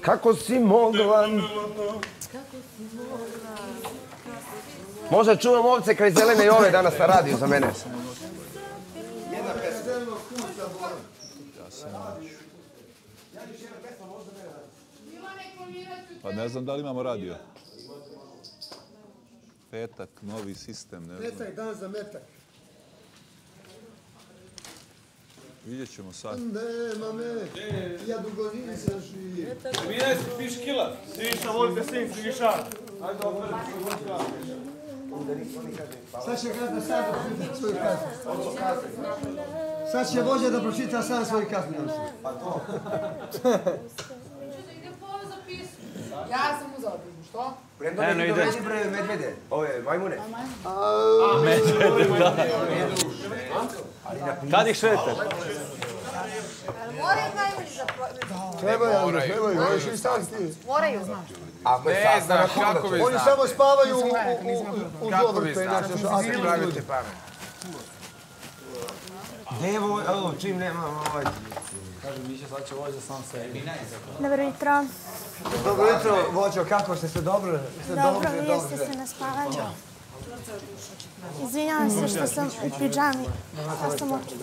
Kako si mogla... Možda čuvam ovce kraj zelene i ove danas na radiju za mene. Pa ne znam da li imamo radio. Petak, novi sistem, ne znam. Metak, dan za metak. Vidjet ćemo sad. Nema me, ja dugo nisam živ. Mi ne si piš kila. Siniša, volite sin, Siniša. Ajde, opet. Sad će gazda sad da pročita svoju kaznu. Sad će vođa da pročita sam svoju kaznu. Ja sam uzela pismu, što? Eno ide. bre medvede, ove majmune. Kad ih švete? Moraju najbolji za... po- Trebaju, trebaju, oni su i stali ti. Moraju. Ako je sastanak, kako bi Oni samo spavaju u, u, u, u dovrte, inače su aktivni ljudi. Devo, ovo, čim nemam ovaj... Dobro jutro. Dobro jutro, vođo, kako ste se dobro? Ste Dobro, dobro, vi dobro. jeste se naspavali. Izvinjavam se što sam u pidžami. Ja sam oči.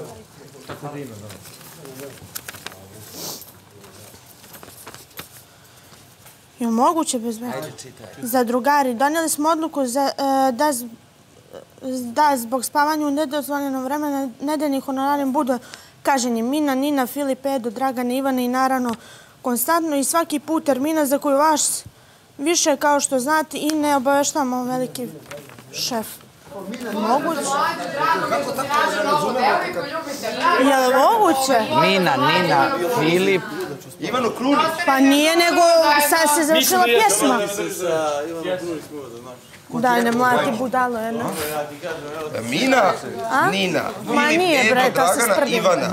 Je moguće bez mene? Za drugari. Donijeli smo odluku za, e, da, da zbog spavanja u nedozvoljenom vremena nedeljni honorarim budu kaženi Mina, Nina, Filip, Edo, Dragana, Ivana i naravno konstantno i svaki put termina za koju vaš više kao što znate i ne obaveštavamo veliki šef. Moguće? Mi je li moguće? Nina, Nina, Filip. Ivanu Krunić. Pa nije, nego sad se završila pjesma. Daj, ne mlati budalo jedno. Mina, Nina, Ma Filip, nije, bre, to se sprdi. Ivana.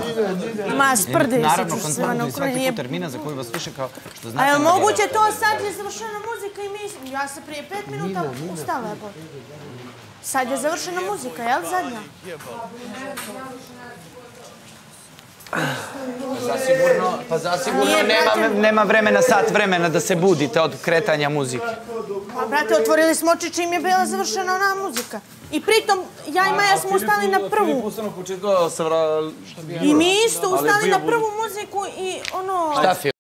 Ma, sprdi Naravno, se ću se konstantno i svaki nije... put termina za koju vas više kao što A znate. je na radio. moguće to sad je završena muzika i mi... Ja se prije pet minuta ustala, evo. Sad je završena muzika, jel zadnja? Zasigurno, pa zasigurno nema, nema vremena, sat vremena da se budite od kretanja muzike. Pa, brate, otvorili smo oči čim je bila završena ona muzika. I pritom, ja i Maja smo ustali na prvu. Pustano početko se vra... I mi isto ustali na prvu muziku i ono... Šta Filip?